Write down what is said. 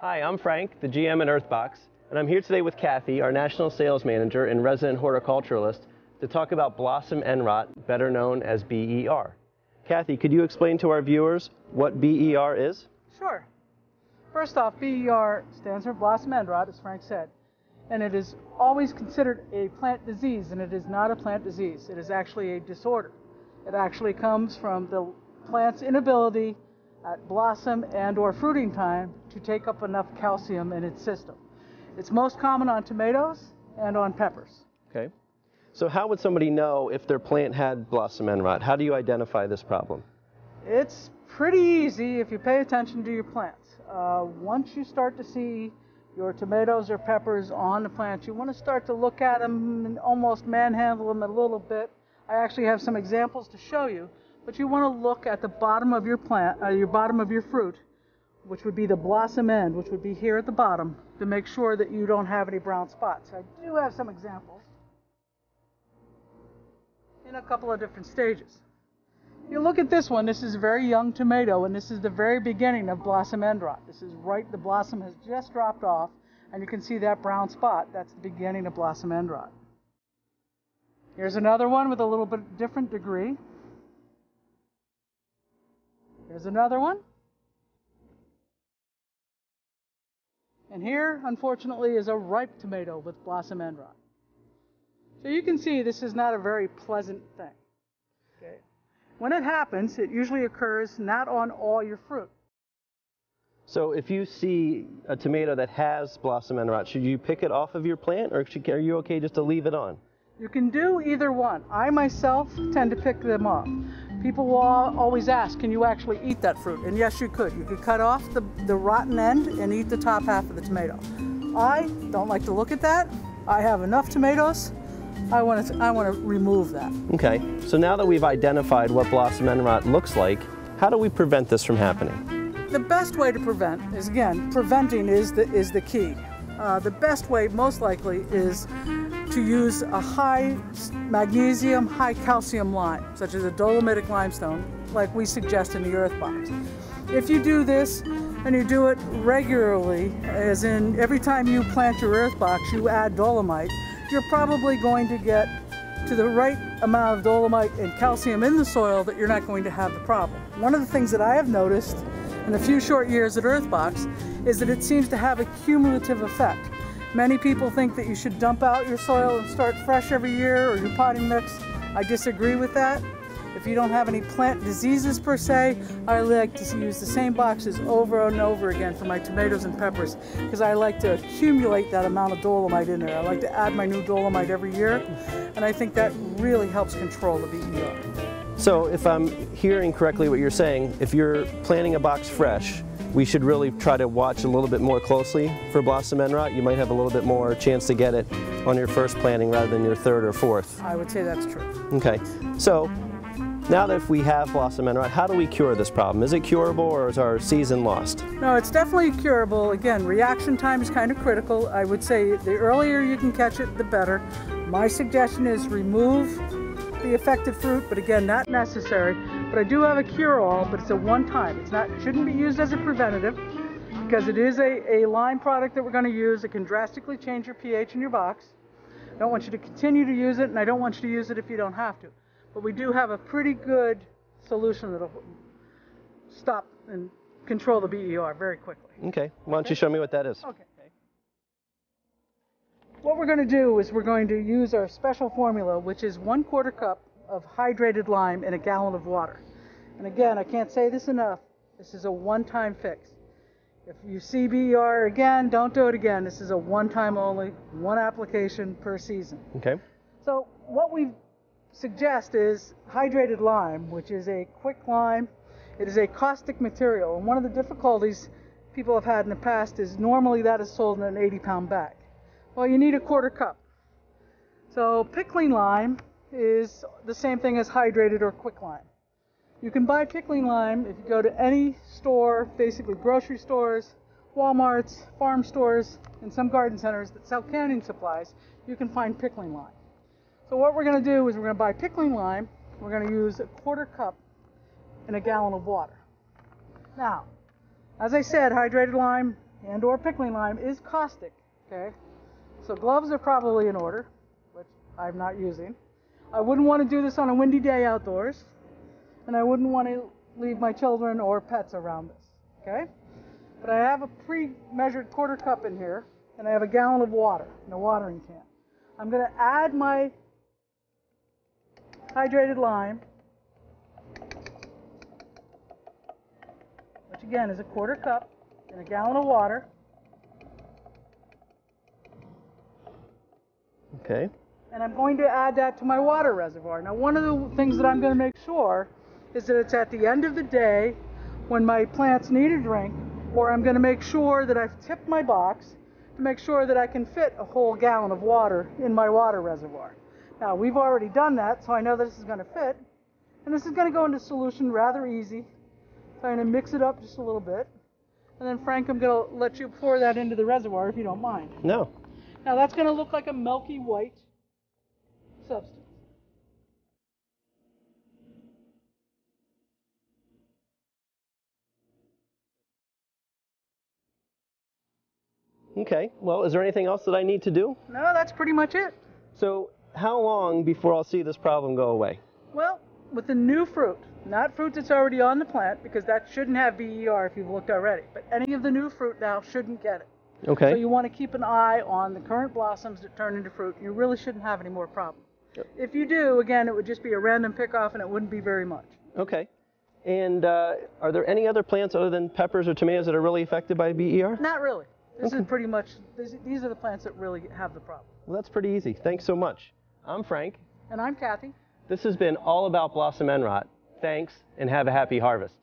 Hi, I'm Frank, the GM at EarthBox, and I'm here today with Kathy, our National Sales Manager and resident horticulturalist, to talk about Blossom End Rot, better known as BER. Kathy, could you explain to our viewers what BER is? Sure. First off, BER stands for blossom end rot, as Frank said, and it is always considered a plant disease, and it is not a plant disease. It is actually a disorder. It actually comes from the plant's inability at blossom and or fruiting time to take up enough calcium in its system. It's most common on tomatoes and on peppers. Okay. So how would somebody know if their plant had blossom end rot? How do you identify this problem? It's pretty easy if you pay attention to your plants. Uh, once you start to see your tomatoes or peppers on the plants, you want to start to look at them and almost manhandle them a little bit. I actually have some examples to show you, but you want to look at the bottom of your plant, uh, your bottom of your fruit, which would be the blossom end, which would be here at the bottom, to make sure that you don't have any brown spots. I do have some examples in a couple of different stages. You look at this one, this is a very young tomato, and this is the very beginning of blossom end rot. This is right, the blossom has just dropped off, and you can see that brown spot. That's the beginning of blossom end rot. Here's another one with a little bit different degree. Here's another one. And here, unfortunately, is a ripe tomato with blossom end rot. So you can see this is not a very pleasant thing. Okay. When it happens, it usually occurs not on all your fruit. So if you see a tomato that has blossom end rot, should you pick it off of your plant or should, are you okay just to leave it on? You can do either one. I myself tend to pick them off. People will always ask, can you actually eat that fruit? And yes, you could. You could cut off the, the rotten end and eat the top half of the tomato. I don't like to look at that. I have enough tomatoes I want to I want to remove that. Okay. So now that we've identified what blossom end rot looks like, how do we prevent this from happening? The best way to prevent is again preventing is the is the key. Uh, the best way, most likely, is to use a high magnesium, high calcium lime, such as a dolomitic limestone, like we suggest in the EarthBox. If you do this and you do it regularly, as in every time you plant your EarthBox, you add dolomite, you're probably going to get to the right amount of dolomite and calcium in the soil that you're not going to have the problem. One of the things that I have noticed in a few short years at EarthBox is that it seems to have a cumulative effect. Many people think that you should dump out your soil and start fresh every year or your potting mix. I disagree with that. If you don't have any plant diseases per se, I like to use the same boxes over and over again for my tomatoes and peppers because I like to accumulate that amount of dolomite in there. I like to add my new dolomite every year and I think that really helps control the BER. So if I'm hearing correctly what you're saying, if you're planting a box fresh, we should really try to watch a little bit more closely for blossom end rot. You might have a little bit more chance to get it on your first planting rather than your third or fourth. I would say that's true. Okay, so now that if we have blossom end rot, how do we cure this problem? Is it curable or is our season lost? No, it's definitely curable. Again, reaction time is kind of critical. I would say the earlier you can catch it, the better. My suggestion is remove the affected fruit, but again, not necessary. But I do have a cure-all, but it's a one-time. It's not shouldn't be used as a preventative because it is a, a lime product that we're going to use. It can drastically change your pH in your box. I don't want you to continue to use it, and I don't want you to use it if you don't have to. But we do have a pretty good solution that'll stop and control the BER very quickly. Okay. Why don't you show me what that is? Okay. What we're going to do is we're going to use our special formula, which is one quarter cup of hydrated lime in a gallon of water. And again, I can't say this enough. This is a one-time fix. If you see BER again, don't do it again. This is a one-time only, one application per season. Okay. So what we've suggest is hydrated lime, which is a quick lime. It is a caustic material, and one of the difficulties people have had in the past is normally that is sold in an 80 pound bag. Well, you need a quarter cup. So pickling lime is the same thing as hydrated or quick lime. You can buy pickling lime if you go to any store, basically grocery stores, Walmarts, farm stores, and some garden centers that sell canning supplies, you can find pickling lime. So what we're going to do is we're going to buy pickling lime. We're going to use a quarter cup in a gallon of water. Now, as I said, hydrated lime and or pickling lime is caustic. Okay, so gloves are probably in order, which I'm not using. I wouldn't want to do this on a windy day outdoors, and I wouldn't want to leave my children or pets around this. Okay, but I have a pre-measured quarter cup in here, and I have a gallon of water in a watering can. I'm going to add my hydrated lime, which again is a quarter cup in a gallon of water. Okay. And I'm going to add that to my water reservoir. Now, one of the things that I'm going to make sure is that it's at the end of the day when my plants need a drink, or I'm going to make sure that I've tipped my box to make sure that I can fit a whole gallon of water in my water reservoir. Now, we've already done that, so I know this is going to fit, and this is going to go into solution rather easy. So I'm going to mix it up just a little bit, and then Frank, I'm going to let you pour that into the reservoir if you don't mind. No. Now that's going to look like a milky white substance. Okay. Well, is there anything else that I need to do? No, that's pretty much it. So, how long before I'll see this problem go away? Well, with the new fruit, not fruit that's already on the plant, because that shouldn't have BER if you've looked already, but any of the new fruit now shouldn't get it. Okay. So you want to keep an eye on the current blossoms that turn into fruit. You really shouldn't have any more problems. If you do, again, it would just be a random pick off and it wouldn't be very much. Okay. And uh, are there any other plants other than peppers or tomatoes that are really affected by BER? Not really. This Okay. is pretty much, this, these are the plants that really have the problem. Well, that's pretty easy. Thanks so much. I'm Frank. And I'm Kathy. This has been all about blossom end rot. Thanks, and have a happy harvest.